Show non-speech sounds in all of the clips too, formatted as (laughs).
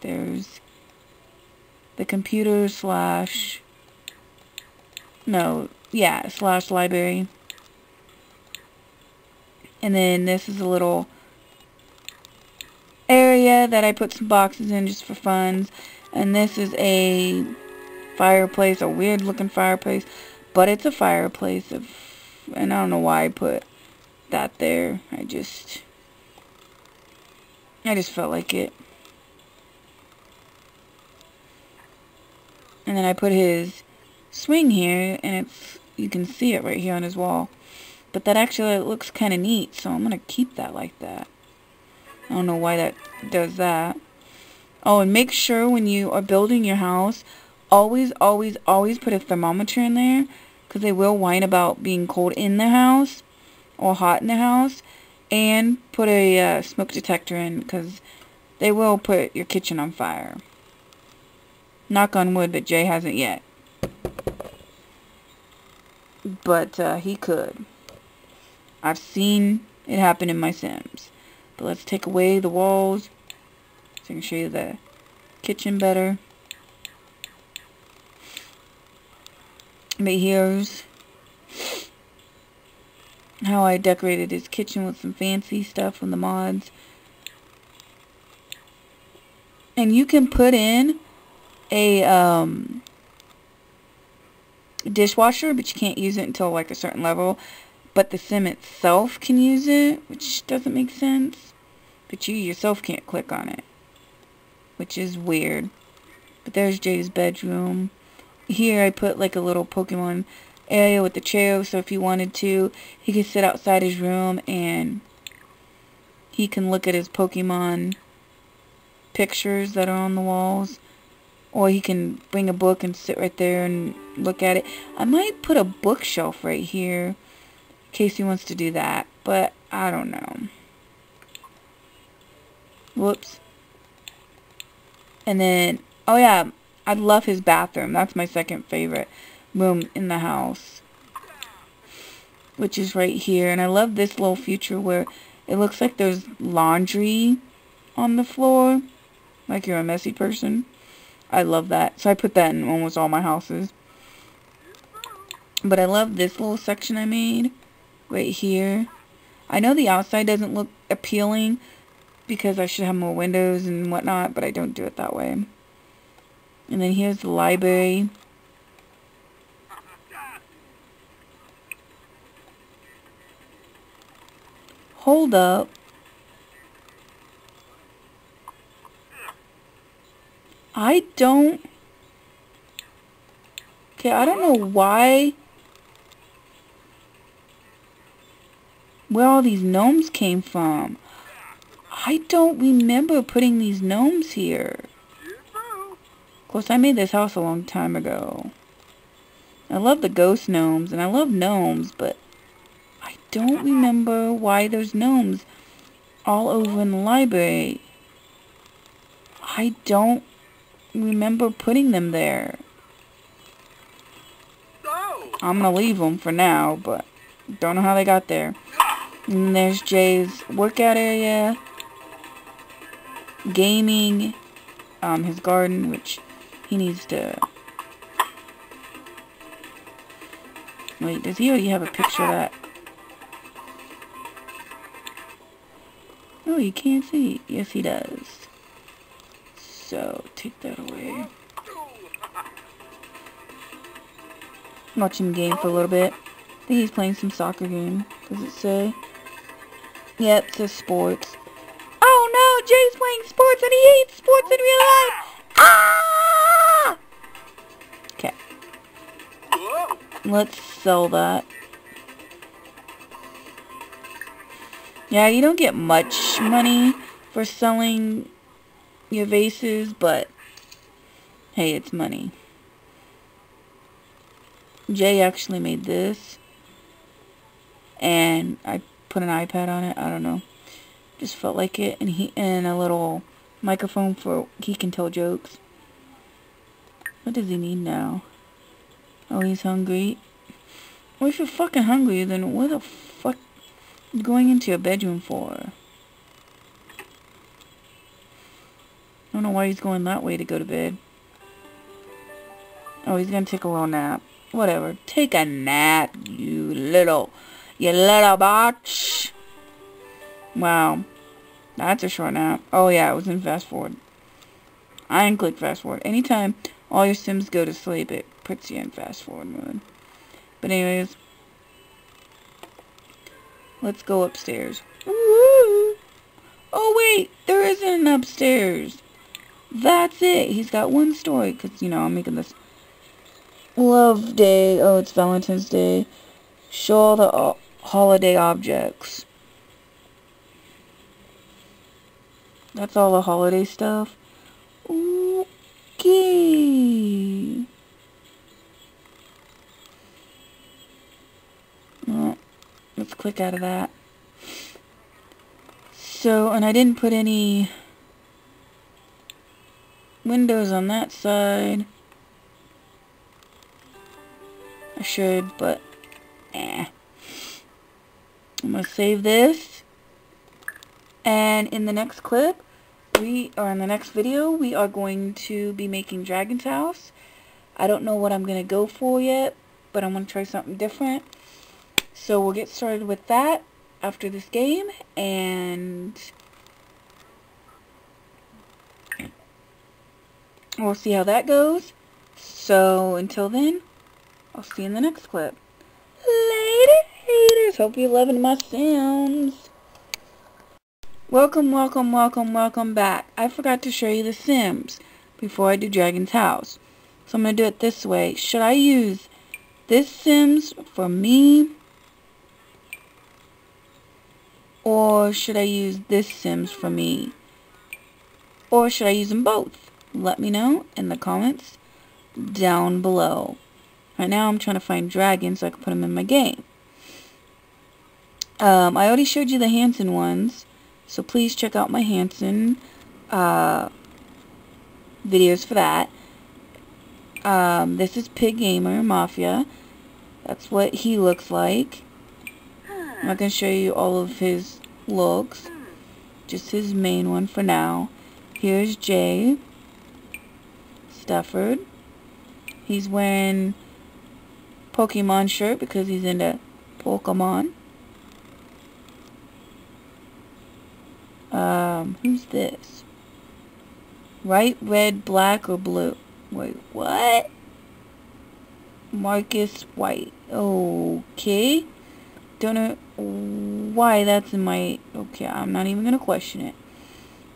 There's the computer slash, no, yeah, slash library. And then this is a little area that I put some boxes in just for funds. And this is a fireplace, a weird looking fireplace. But it's a fireplace. Of, and I don't know why I put that there. I just... I just felt like it. And then I put his swing here, and it's you can see it right here on his wall. But that actually looks kind of neat, so I'm going to keep that like that. I don't know why that does that. Oh, and make sure when you are building your house, always, always, always put a thermometer in there. Because they will whine about being cold in the house or hot in the house. And put a uh, smoke detector in because they will put your kitchen on fire. Knock on wood that Jay hasn't yet. But uh, he could. I've seen it happen in my Sims. But let's take away the walls so I can show you the kitchen better. But here's how I decorated his kitchen with some fancy stuff from the mods. And you can put in a um, dishwasher, but you can't use it until like a certain level. But the sim itself can use it, which doesn't make sense. But you yourself can't click on it, which is weird. But there's Jay's bedroom. Here I put like a little Pokemon area with the chair, so if he wanted to, he could sit outside his room and he can look at his Pokemon pictures that are on the walls. Or he can bring a book and sit right there and look at it. I might put a bookshelf right here in case he wants to do that. But I don't know. Whoops. And then, oh yeah, I love his bathroom. That's my second favorite room in the house. Which is right here. And I love this little feature where it looks like there's laundry on the floor. Like you're a messy person. I love that. So I put that in almost all my houses. But I love this little section I made. Right here. I know the outside doesn't look appealing. Because I should have more windows and whatnot. But I don't do it that way. And then here's the library. Hold up. I don't... Okay, I don't know why... Where all these gnomes came from. I don't remember putting these gnomes here. Of course, I made this house a long time ago. I love the ghost gnomes, and I love gnomes, but I don't remember why there's gnomes all over in the library. I don't remember putting them there. I'm to leave them for now, but don't know how they got there. And there's Jay's workout area, gaming, um, his garden, which he needs to... Wait, does he already have a picture of that? Oh, you can't see. Yes, he does. So, take that away. Watch him game for a little bit. I think he's playing some soccer game. Does it say? Yep, it says sports. Oh no, Jay's playing sports and he hates sports in real life! Ah! Okay. Let's sell that. Yeah, you don't get much money for selling your vases, but hey, it's money. Jay actually made this. And I put an iPad on it. I don't know. Just felt like it. And he and a little microphone for he can tell jokes. What does he need now? Oh, he's hungry. Well, if you're fucking hungry, then what the fuck going into your bedroom for? Don't know why he's going that way to go to bed. Oh, he's gonna take a little nap. Whatever. Take a nap, you little, you little botch. Wow. That's a short nap. Oh yeah, it was in fast forward. I can click fast forward. Anytime all your sims go to sleep, it puts you in fast forward mode. But anyways, let's go upstairs. Ooh. Oh wait, there isn't an upstairs. That's it. He's got one story, because, you know, I'm making this love day. Oh, it's Valentine's Day. Show all the uh, holiday objects. That's all the holiday stuff. Okay. Well, let's click out of that. So, and I didn't put any windows on that side. I should, but eh. I'm going to save this. And in the next clip, we, or in the next video, we are going to be making Dragon's House. I don't know what I'm going to go for yet, but I'm going to try something different. So we'll get started with that after this game, and we'll see how that goes. So until then, I'll see you in the next clip. Later, haters. Hope you're loving my Sims. Welcome, welcome, welcome, welcome back. I forgot to show you the Sims before I do Dragon's House. So I'm going to do it this way. Should I use this Sims for me? Or should I use this Sims for me? Or should I use them both? Let me know in the comments down below. Right now I'm trying to find dragons so I can put them in my game. Um, I already showed you the Hanson ones. So please check out my Hanson uh, videos for that. Um, this is Pig Gamer Mafia. That's what he looks like. I'm not going to show you all of his looks. Just his main one for now. Here's Jay Stafford. He's wearing Pokemon shirt because he's into Pokemon. Um, who's this? White, red, black, or blue? Wait, what? Marcus White. Okay. Don't know why that's in my... Okay, I'm not even gonna question it.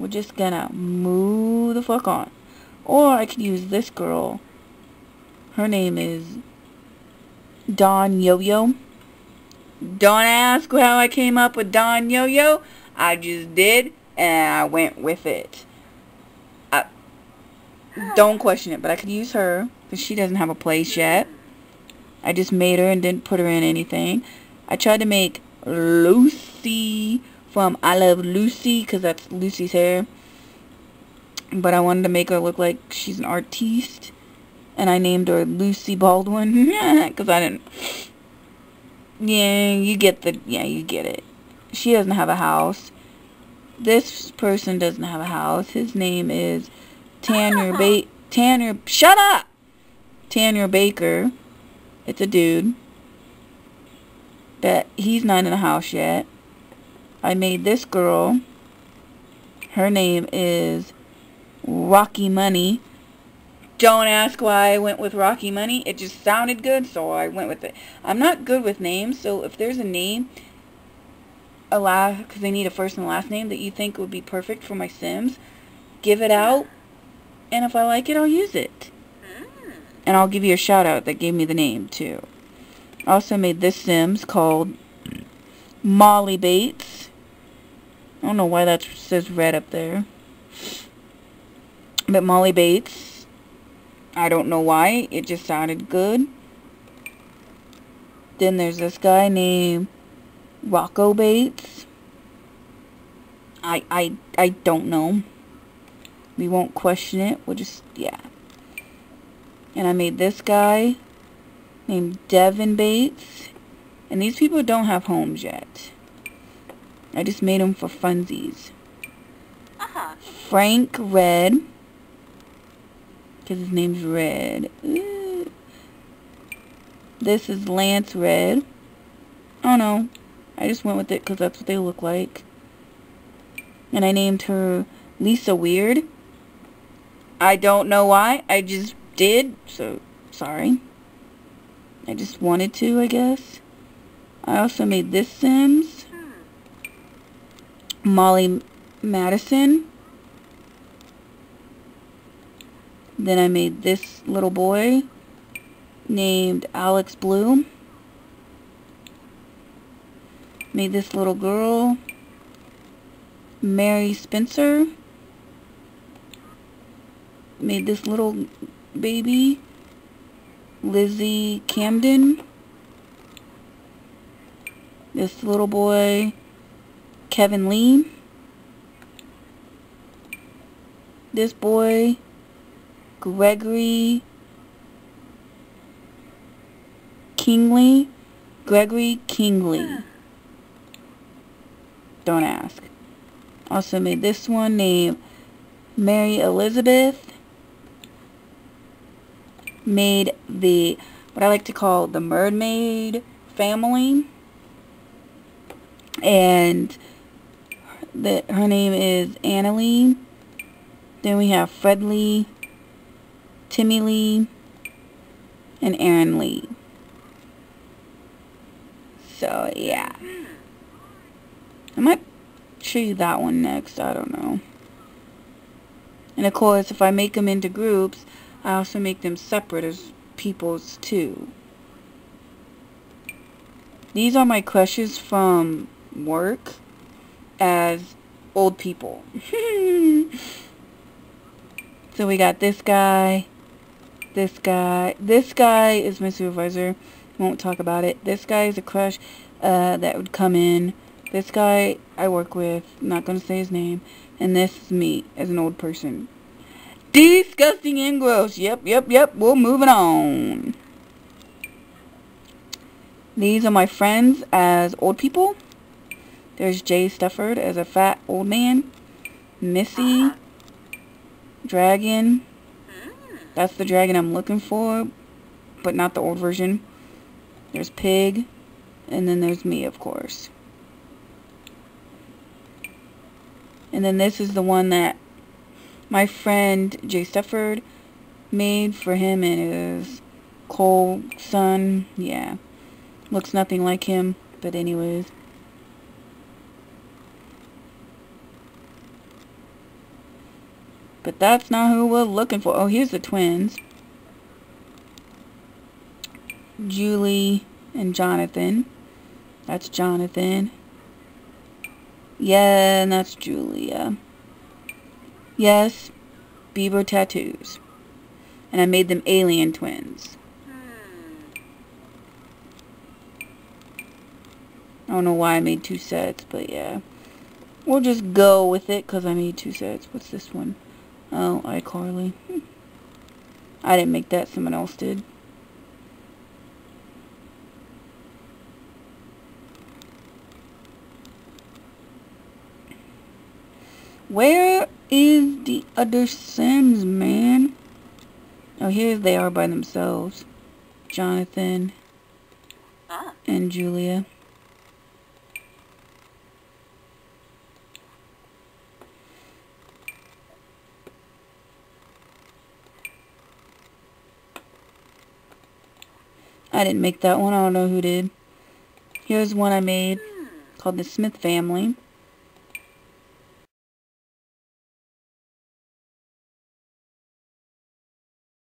We're just gonna move the fuck on. Or I could use this girl. Her name is Don Yo-Yo. Don't ask how I came up with Don Yo-Yo. I just did, and I went with it. I, don't question it, but I could use her, because she doesn't have a place yet. I just made her and didn't put her in anything. I tried to make Lucy from I Love Lucy, because that's Lucy's hair. But I wanted to make her look like she's an artiste. And I named her Lucy Baldwin, (laughs) because I didn't... Yeah, you get the... Yeah, you get it she doesn't have a house. This person doesn't have a house. His name is Tanner (laughs) ba Tanner shut up. Tanner Baker. It's a dude. That he's not in a house yet. I made this girl. Her name is Rocky Money. Don't ask why I went with Rocky Money. It just sounded good, so I went with it. I'm not good with names, so if there's a name a last, because they need a first and last name that you think would be perfect for my Sims, give it out, and if I like it, I'll use it. Hmm. And I'll give you a shout out that gave me the name, too. I also made this Sims called Molly Bates. I don't know why that says red up there. But Molly Bates, I don't know why, it just sounded good. Then there's this guy named Rocco Bates. I, I, I don't know. We won't question it. We'll just, yeah. And I made this guy named Devin Bates. And these people don't have homes yet. I just made them for funsies. Uh-huh. Frank Red. Because his name's Red. Ooh. This is Lance Red. Oh no. I just went with it because that's what they look like. And I named her Lisa Weird. I don't know why. I just did. So, sorry. I just wanted to, I guess. I also made this Sims. Molly Madison. Then I made this little boy named Alex Bloom. Made this little girl Mary Spencer. Made this little baby Lizzie Camden. This little boy Kevin Lee. This boy Gregory Kingley. Gregory Kingley. Don't ask. Also made this one named Mary Elizabeth. Made the, what I like to call the mermaid family. And the, her name is Annalie. Then we have Fred Lee, Timmy Lee, and Aaron Lee. So, yeah. I might show you that one next. I don't know. And of course, if I make them into groups, I also make them separate as peoples too. These are my crushes from work as old people. (laughs) so we got this guy, this guy. This guy is my supervisor. Won't talk about it. This guy is a crush uh, that would come in this guy I work with, not gonna say his name, and this is me as an old person. Disgusting and gross. Yep, yep, yep. We're moving on. These are my friends as old people. There's Jay Stafford as a fat old man. Missy. Dragon. That's the dragon I'm looking for, but not the old version. There's Pig. And then there's me, of course. And then this is the one that my friend Jay Stafford made for him and his Cole son. Yeah. Looks nothing like him. But anyways. But that's not who we're looking for. Oh, here's the twins. Julie and Jonathan. That's Jonathan. Yeah, and that's Julia. Yes, Bieber tattoos. And I made them alien twins. I don't know why I made two sets, but yeah. We'll just go with it because I made two sets. What's this one? Oh, iCarly. I didn't make that. Someone else did. Where is the other Sims, man? Oh, here they are by themselves. Jonathan ah. and Julia. I didn't make that one. I don't know who did. Here's one I made called the Smith Family.